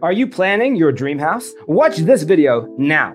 Are you planning your dream house? Watch this video now.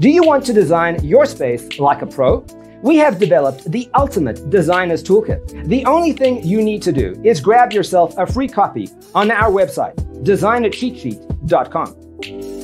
Do you want to design your space like a pro? We have developed the ultimate designer's toolkit. The only thing you need to do is grab yourself a free copy on our website, designercheatsheet.com.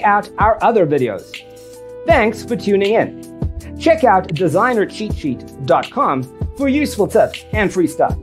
check out our other videos. Thanks for tuning in. Check out designercheatsheet.com for useful tips and free stuff.